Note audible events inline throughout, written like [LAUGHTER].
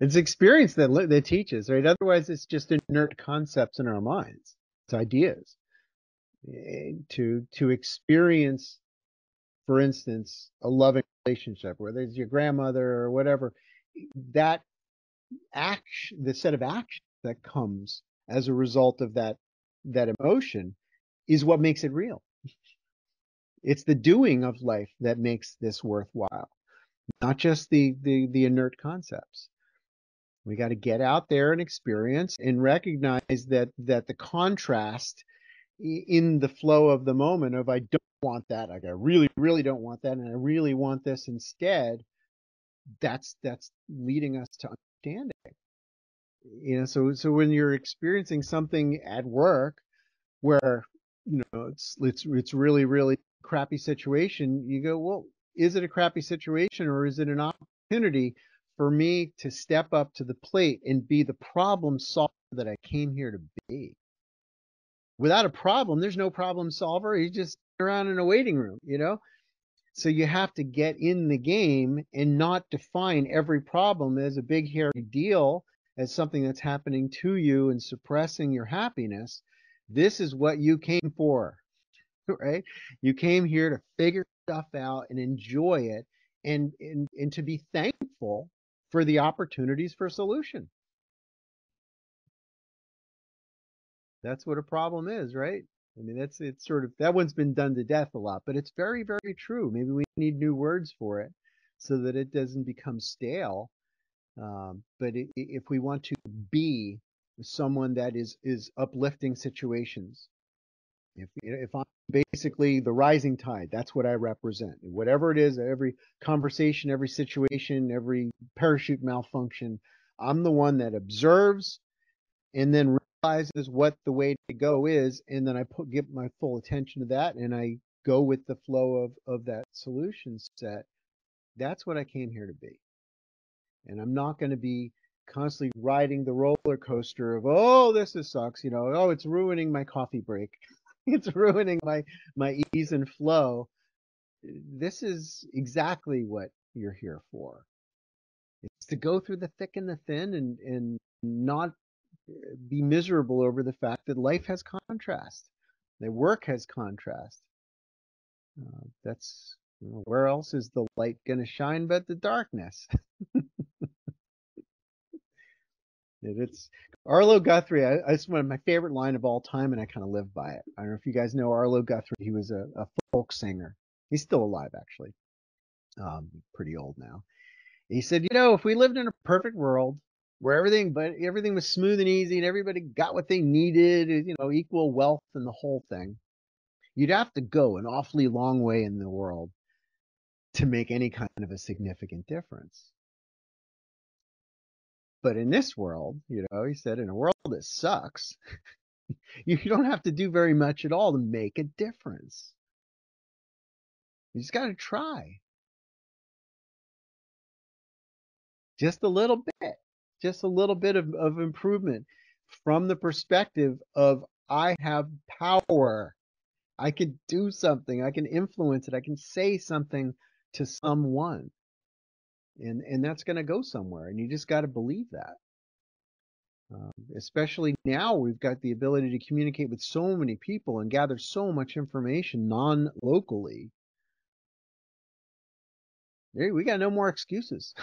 It's experience that that teaches, right? Otherwise, it's just inert concepts in our minds. It's ideas. Eh, to to experience, for instance, a loving relationship, whether it's your grandmother or whatever, that action, the set of actions that comes as a result of that that emotion, is what makes it real. It's the doing of life that makes this worthwhile, not just the the, the inert concepts. We got to get out there and experience and recognize that that the contrast in the flow of the moment of I don't want that, like I really, really don't want that, and I really want this instead. That's that's leading us to understanding. You know, so so when you're experiencing something at work where you know it's it's it's really really crappy situation, you go, well, is it a crappy situation or is it an opportunity for me to step up to the plate and be the problem solver that I came here to be. Without a problem, there's no problem solver. You just around in a waiting room, you know? So you have to get in the game and not define every problem as a big hairy deal, as something that's happening to you and suppressing your happiness. This is what you came for, [LAUGHS] right? You came here to figure stuff out and enjoy it and, and, and to be thankful for the opportunities for solution. That's what a problem is, right? I mean, that's it's sort of that one's been done to death a lot, but it's very, very true. Maybe we need new words for it so that it doesn't become stale. Um, but it, if we want to be someone that is is uplifting situations, if if I'm basically the rising tide, that's what I represent. Whatever it is, every conversation, every situation, every parachute malfunction, I'm the one that observes and then realizes what the way to go is, and then I put give my full attention to that and I go with the flow of of that solution set. That's what I came here to be. And I'm not going to be constantly riding the roller coaster of oh this is sucks you know oh it's ruining my coffee break [LAUGHS] it's ruining my my ease and flow. This is exactly what you're here for. It's to go through the thick and the thin and and not eh, be miserable over the fact that life has contrast, that work has contrast. Uh, that's where else is the light going to shine but the darkness? [LAUGHS] It's Arlo Guthrie. I, it's one of my favorite line of all time, and I kind of live by it. I don't know if you guys know Arlo Guthrie. He was a, a folk singer. He's still alive, actually. Um, pretty old now. He said, you know, if we lived in a perfect world where everything, but everything was smooth and easy, and everybody got what they needed, you know, equal wealth and the whole thing, you'd have to go an awfully long way in the world to make any kind of a significant difference. But in this world, you know, he said, in a world that sucks, [LAUGHS] you don't have to do very much at all to make a difference. You just got to try. Just a little bit, just a little bit of, of improvement from the perspective of I have power. I can do something. I can influence it. I can say something to someone and and that's going to go somewhere and you just got to believe that. Um, especially now we've got the ability to communicate with so many people and gather so much information non-locally. We got no more excuses.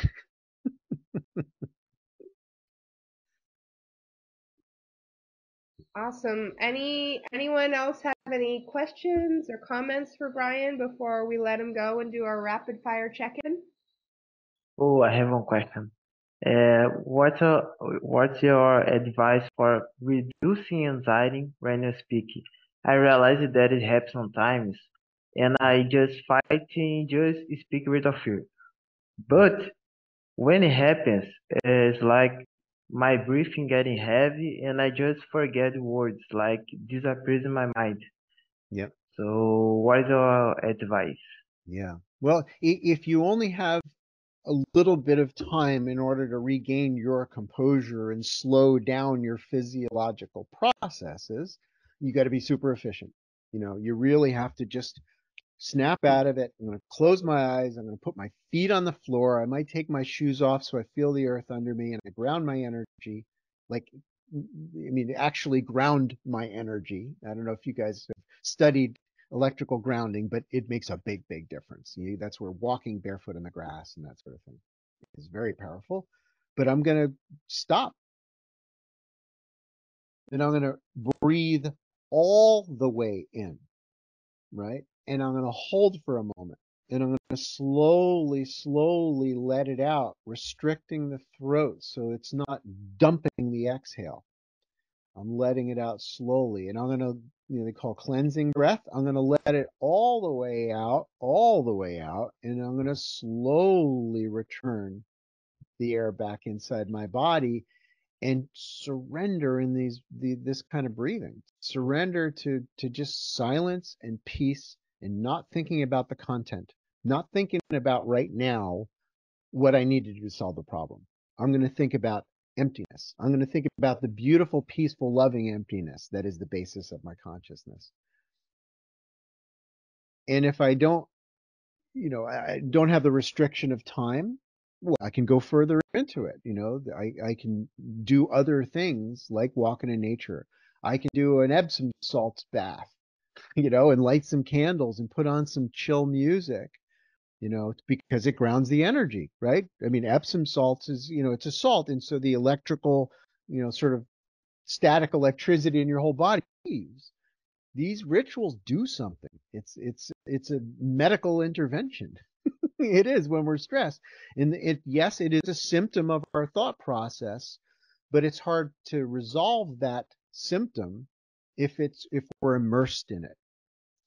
Awesome. Any anyone else have any questions or comments for brian before we let him go and do our rapid fire check-in Oh, I have one question. Uh, what's your, what's your advice for reducing anxiety when you speak? I realize that it happens sometimes, and I just fighting just speak with a fear. But when it happens, it's like my breathing getting heavy, and I just forget words, like disappears in my mind. Yeah. So, what is your advice? Yeah. Well, if you only have a little bit of time in order to regain your composure and slow down your physiological processes, you got to be super efficient. You know, you really have to just snap out of it. I'm going to close my eyes. I'm going to put my feet on the floor. I might take my shoes off so I feel the earth under me and I ground my energy. Like, I mean, actually ground my energy. I don't know if you guys have studied electrical grounding, but it makes a big, big difference. You, that's where walking barefoot in the grass and that sort of thing is very powerful. But I'm going to stop. And I'm going to breathe all the way in, right? And I'm going to hold for a moment. And I'm going to slowly, slowly let it out, restricting the throat so it's not dumping the exhale. I'm letting it out slowly. And I'm going to, you know, they call cleansing breath. I'm going to let it all the way out, all the way out. And I'm going to slowly return the air back inside my body and surrender in these the, this kind of breathing surrender to to just silence and peace and not thinking about the content not thinking about right now what i need to do to solve the problem i'm going to think about emptiness i'm going to think about the beautiful peaceful loving emptiness that is the basis of my consciousness and if i don't you know i don't have the restriction of time well, I can go further into it. You know, I, I can do other things like walking in nature. I can do an Epsom salts bath, [LAUGHS] you know, and light some candles and put on some chill music, you know, because it grounds the energy, right? I mean, Epsom salts is, you know, it's a salt. And so the electrical, you know, sort of static electricity in your whole body leaves. These rituals do something. It's, it's, it's a medical intervention [LAUGHS] it is when we're stressed. And it, yes, it is a symptom of our thought process, but it's hard to resolve that symptom if it's, if we're immersed in it.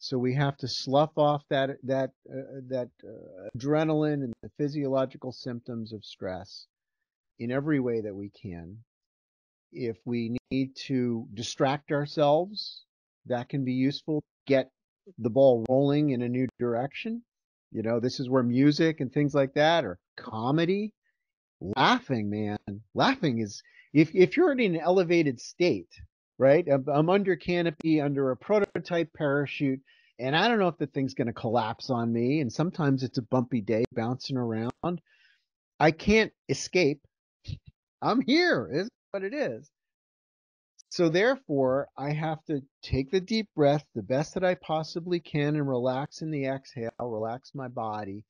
So we have to slough off that, that, uh, that uh, adrenaline and the physiological symptoms of stress in every way that we can. If we need to distract ourselves, that can be useful. Get the ball rolling in a new direction you know, this is where music and things like that or comedy, laughing, man. Laughing is if if you're in an elevated state, right? I'm, under canopy under a prototype parachute and I don't know if the thing's going to collapse on me and sometimes it's a bumpy day bouncing around. I can't escape. [LAUGHS] I'm here is what it is. So therefore, I have to take the deep breath the best that I possibly can and relax in the exhale, relax my body.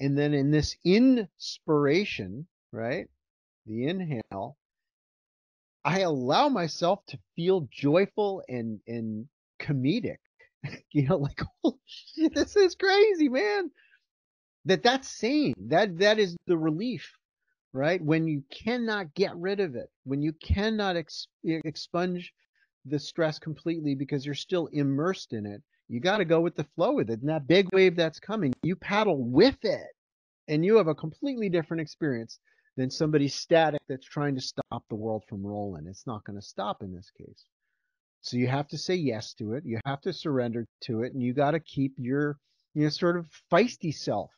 And then in this inspiration, right? The inhale, I allow myself to feel joyful and, and comedic. [LAUGHS] you know, like, [LAUGHS] oh, this is crazy, man. That that's sane. That, that is the relief right? When you cannot get rid of it, when you cannot ex- expunge the stress completely because you're still immersed in it, you got to go with the flow with it. And that big wave that's coming, you paddle with it, and you have a completely different experience than somebody static that's trying to stop the world from rolling. It's not going to stop in this case. So you have to say yes to it. You have to surrender to it, and you got to keep your you know sort of feisty self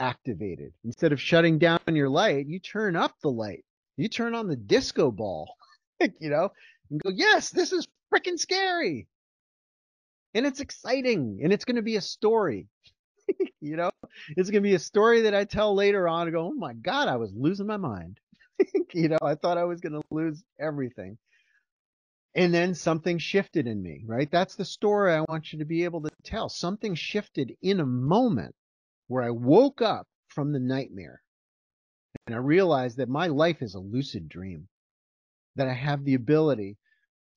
activated. Instead of shutting down your light, you turn up the light. You turn on the disco ball, [LAUGHS] you know, and go, yes, this is freaking scary. And it's exciting and it's going to be a story. [LAUGHS] you know, it's going to be a story that I tell later on and go, oh my God, I was losing my mind. [LAUGHS] you know, I thought I was going to lose everything. And then something shifted in me, right? That's the story I want you to be able to tell. Something shifted in a moment where I woke up from the nightmare and I realized that my life is a lucid dream, that I have the ability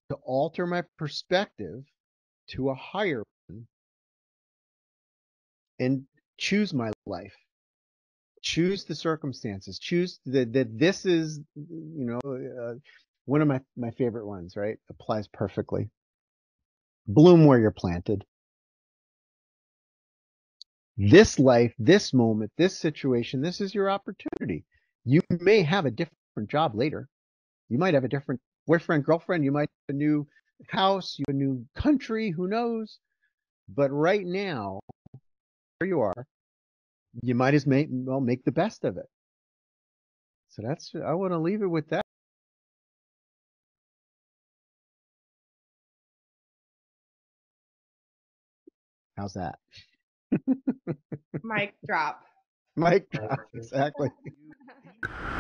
to alter my perspective to a higher and choose my life choose the circumstances choose that that this is you know uh, one of my my favorite ones right applies perfectly bloom where you're planted this life, this moment, this situation, this is your opportunity. You may have a different job later. You might have a different boyfriend, girlfriend. You might have a new house, you a new country, who knows? But right now, you are, you might as well make the best of it. So that's, I want to leave it with that. How's that? Mic drop. [LAUGHS] Mic drop, exactly. [LAUGHS]